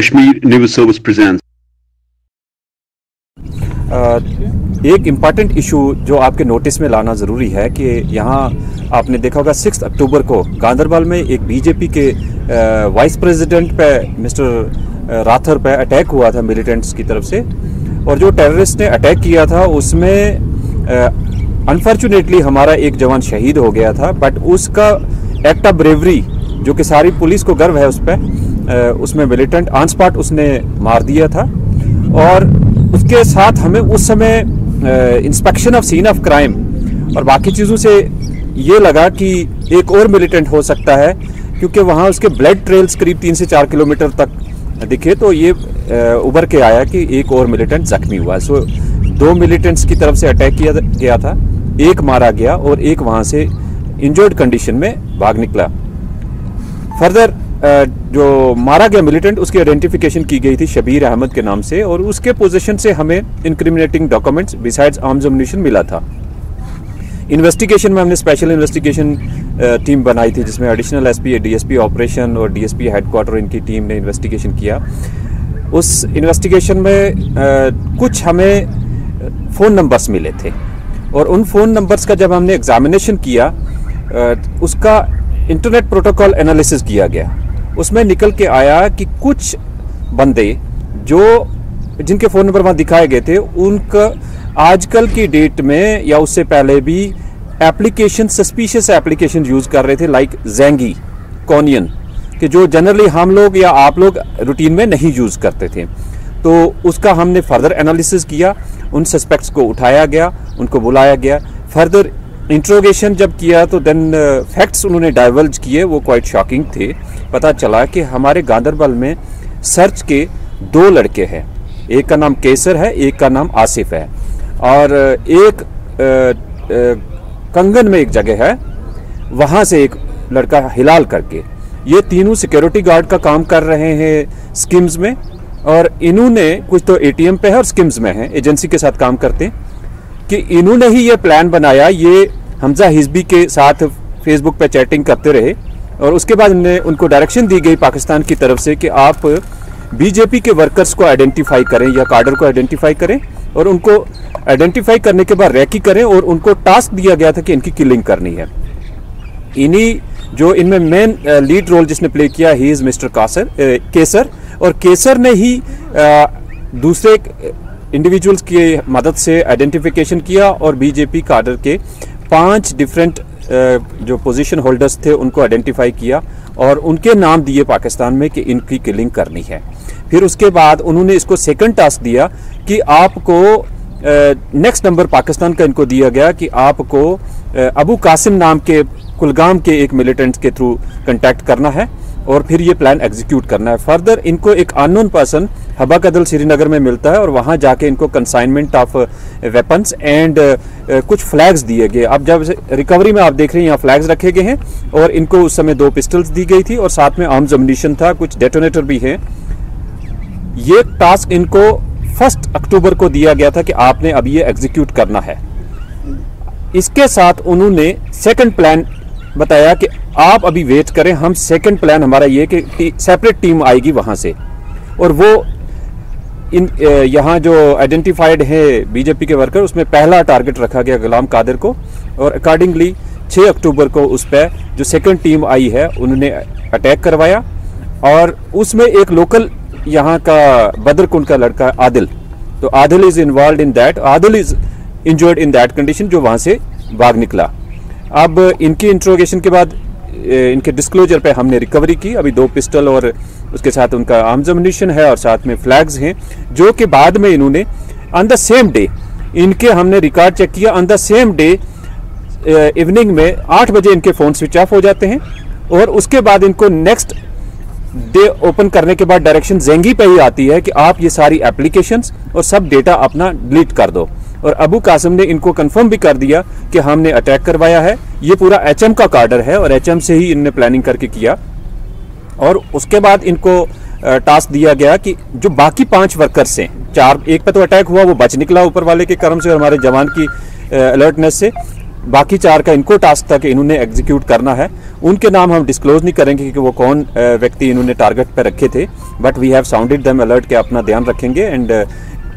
Kashmir News Service presents. एक important issue जो आपके नोटिस में लाना ज़रूरी है कि यहाँ आपने देखा होगा सिक्स अक्टूबर को गांधरबल में एक बीजेपी के वाइस प्रेसिडेंट पे मिस्टर राथर पे अटैक हुआ था मिलिटेंट्स की तरफ़ से और जो टेररिस्ट ने अटैक किया था, उसमें अनफॉर्चुनेटली हमारा एक जवान शहीद हो गया था बट उसका एक्ट ऑफ़ ब्रेवरी जो कि सारी पुलिस को गर्व है उस पर उसमें मिलिटेंट ऑन स्पॉट उसने मार दिया था। और उसके साथ हमें उस समय inspection of scene of crime और बाकी चीज़ों से ये लगा कि एक और मिलिटेंट हो सकता है, क्योंकि वहाँ उसके ब्लड ट्रेल्स करीब तीन से चार किलोमीटर तक दिखे तो ये उभर के आया कि एक और मिलिटेंट जख्मी हुआ। सो दो मिलिटेंट्स की तरफ़ से अटैक किया गया था, एक मारा गया और एक वहाँ से इंजर्ड कंडीशन में भाग निकला। फर्दर जो मारा गया मिलिटेंट उसकी आइडेंटिफिकेशन की गई थी शबीर अहमद के नाम से और उसके पोजीशन से हमें incriminating documents besides arms ammunition मिला था। इन्वेस्टिगेशन में हमने स्पेशल इन्वेस्टिगेशन टीम बनाई थी जिसमें एडिशनल एसपी डीएसपी ऑपरेशन और डीएसपी हेडक्वार्टर इनकी टीम ने इन्वेस्टिगेशन किया। उस इन्वेस्टिगेशन में आ, कुछ हमें फ़ोन नंबर्स मिले थे और उन फ़ोन नंबर्स का जब हमने एग्जामिनेशन किया आ, उसका इंटरनेट प्रोटोकॉल एनालिसिस किया गया। उसमें निकल के आया कि कुछ बंदे जो, जिनके फ़ोन नंबर वहाँ दिखाए गए थे, उनका, आजकल की डेट में या उससे पहले भी एप्लीकेशन, सस्पिशियस एप्लीकेशन यूज़ कर रहे थे लाइक जेंगी कॉनियन कि जो जनरली हम लोग या आप लोग रूटीन में नहीं यूज़ करते थे। तो उसका हमने फर्दर एनालिसिस किया, उन सस्पेक्ट्स को उठाया गया, उनको बुलाया गया। फर्दर इंट्रोगेशन जब किया तो देन फैक्ट्स uh, उन्होंने डाइवर्ज किए वो क्वाइट शॉकिंग थे। पता चला कि हमारे गांधरबल में सर्च के दो लड़के हैं। एक का नाम केसर है एक का नाम आसिफ है। और एक आ, आ, कंगन में एक जगह है वहाँ से एक लड़का हिलाल करके। ये तीनों सिक्योरिटी गार्ड का काम कर रहे हैं स्किम्स में और इन्होंने कुछ तो एटीएम पे है और स्किम्स में है एजेंसी के साथ काम करते हैं कि इन्होंने ही ये प्लान बनाया ये हमजा हिजबी के साथ फेसबुक पर चैटिंग करते रहे और उसके बाद उनको डायरेक्शन दी गई पाकिस्तान की तरफ़ से कि आप बीजेपी के वर्कर्स को आइडेंटिफाई करें या कार्डर को आइडेंटिफाई करें और उनको आइडेंटिफाई करने के बाद रैकी करें और उनको टास्क दिया गया था कि इनकी किलिंग करनी है। इन्हीं जो इनमें मेन लीड रोल जिसने प्ले किया ही इज़ मिस्टर कासर केसर और केसर ने ही आ, दूसरे इंडिविजुअल्स की मदद से आइडेंटिफिकेशन किया और बीजेपी कार्डर के पाँच डिफरेंट जो पोजीशन होल्डर्स थे, उनको आइडेंटिफाई किया और उनके नाम दिए पाकिस्तान में कि इनकी किलिंग करनी है। फिर उसके बाद उन्होंने इसको सेकंड टास्क दिया कि आपको नेक्स्ट नंबर पाकिस्तान का इनको दिया गया कि आपको अबू कासिम नाम के कुलगाम के एक मिलिटेंट के थ्रू कंटेक्ट करना है। और फिर ये प्लान एग्जीक्यूट करना है। फर्दर इनको एक अननोन पर्सन हबा कदल श्रीनगर में मिलता है और वहाँ जाके इनको कंसाइनमेंट ऑफ़ वेपन्स एंड कुछ फ्लैग्स दिए गए। अब जब रिकवरी में आप देख रहे हैं, यहाँ फ्लैग्स रखे गए हैं और इनको उस समय दो पिस्टल्स दी गई थी और साथ में आर्म्स अमनीशन था, कुछ डेटोनेटर भी हैं। ये टास्क इनको फ़र्स्ट अक्टूबर को दिया गया था कि आपने अब ये एग्जीक्यूट करना है। इसके साथ उन्होंने सेकंड प्लान बताया कि आप अभी वेट करें, हम सेकंड प्लान हमारा ये कि सेपरेट टीम आएगी वहाँ से। और वो इन यहाँ जो आइडेंटिफाइड है बीजेपी के वर्कर उसमें पहला टारगेट रखा गया गुलाम कादिर को। और अकॉर्डिंगली 6 अक्टूबर को उस पर जो सेकंड टीम आई है, उन्होंने अटैक करवाया। और उसमें एक लोकल यहाँ का बदरकुंड का लड़का आदिल। तो Adil is involve in that Adil is injured in that condition जो वहाँ से भाग निकला। अब इनकी इंट्रोगेशन के बाद इनके डिस्क्लोजर पे हमने रिकवरी की। अभी दो पिस्टल और उसके साथ उनका आर्म्स एमुनिशन है और साथ में फ्लैग्स हैं, जो कि बाद में इन्होंने ऑन द सेम डे इनके हमने रिकॉर्ड चेक किया। On the same day evening में आठ बजे इनके फ़ोन स्विच ऑफ़ हो जाते हैं और उसके बाद इनको नेक्स्ट डे ओपन करने के बाद डायरेक्शन जेंगी पे ही आती है कि आप ये सारी एप्लीकेशंस और सब डेटा अपना डिलीट कर दो। और अबू कासिम ने इनको कंफर्म भी कर दिया कि हमने अटैक करवाया है। ये पूरा एचएम का कार्डर है और एचएम से ही इनने प्लानिंग करके किया। और उसके बाद इनको टास्क दिया गया कि जो बाकी पाँच वर्कर्स हैं, चार, एक पे तो अटैक हुआ, वो बच निकला ऊपर वाले के कर्म से और हमारे जवान की अलर्टनेस से। बाकी चार का इनको टास्क था कि इन्होंने एग्जीक्यूट करना है। उनके नाम हम डिस्क्लोज नहीं करेंगे कि वो कौन व्यक्ति इन्होंने टारगेट पर रखे थे बट वी हैव साउंडेड दम अलर्ट के अपना ध्यान रखेंगे एंड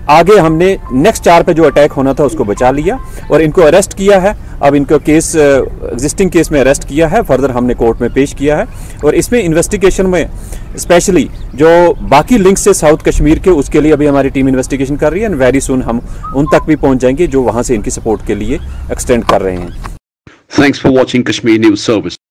आगे हमने नेक्स्ट चार पे जो अटैक होना था उसको बचा लिया और इनको अरेस्ट किया है। अब इनको केस एग्जिस्टिंग केस में अरेस्ट किया है। फर्दर हमने कोर्ट में पेश किया है। और इसमें इन्वेस्टिगेशन में स्पेशली जो बाकी लिंक्स से साउथ कश्मीर के, उसके लिए अभी हमारी टीम इन्वेस्टिगेशन कर रही है। एंड वेरी सुन हम उन तक भी पहुँच जाएँगे जो वहाँ से इनकी सपोर्ट के लिए एक्सटेंड कर रहे हैं। Thanks for watching Kashmir news Service.